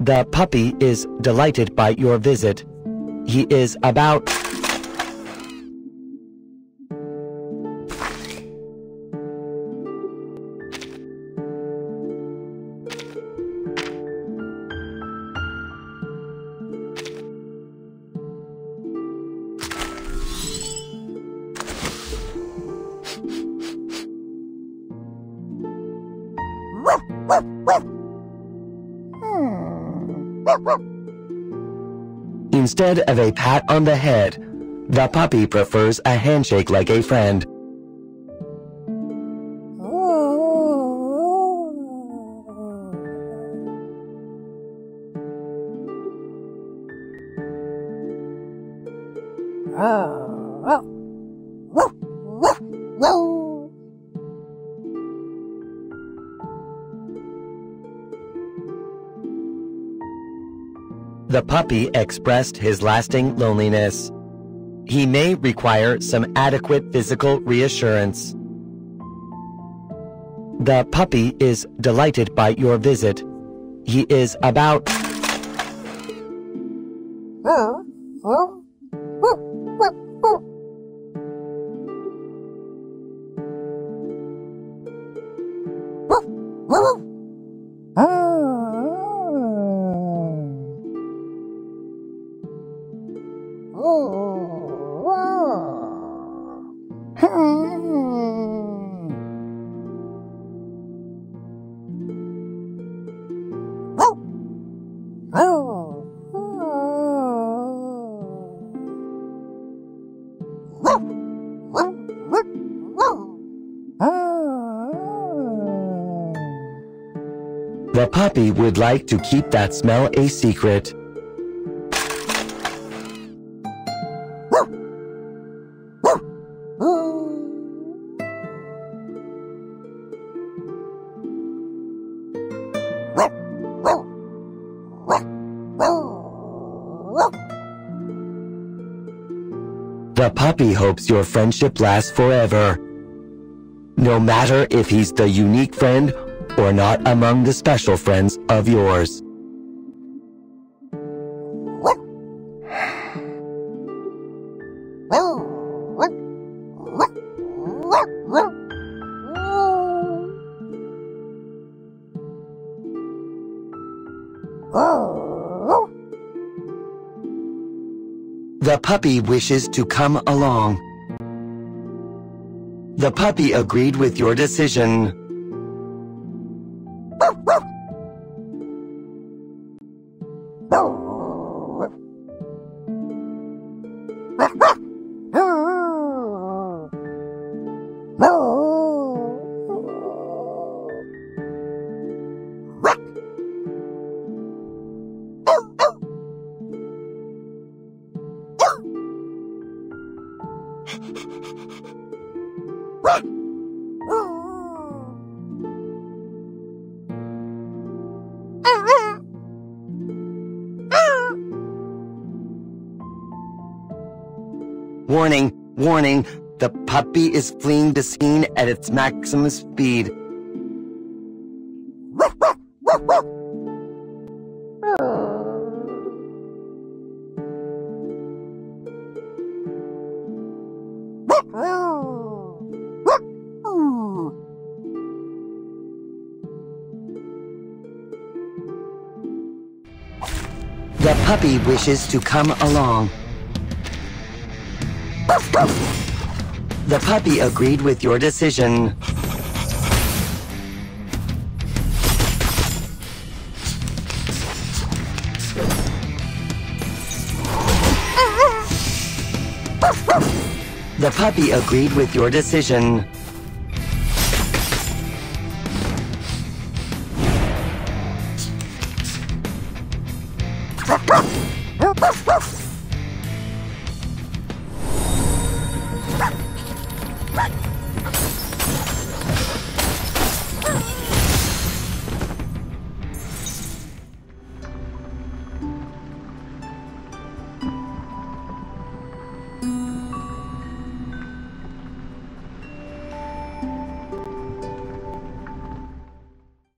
The puppy is delighted by your visit. He is about Instead of a pat on the head, the puppy prefers a handshake like a friend. Oh. The puppy expressed his lasting loneliness. He may require some adequate physical reassurance. The puppy is delighted by your visit. He is about The puppy would like to keep that smell a secret. The puppy hopes your friendship lasts forever. No matter if he's the unique friend or not among the special friends of yours. The puppy wishes to come along. The puppy agreed with your decision. Warning, warning, the puppy is fleeing the scene at its maximum speed. The puppy wishes to come along. The puppy agreed with your decision. The puppy agreed with your decision. woof woof woof ruff, ruff.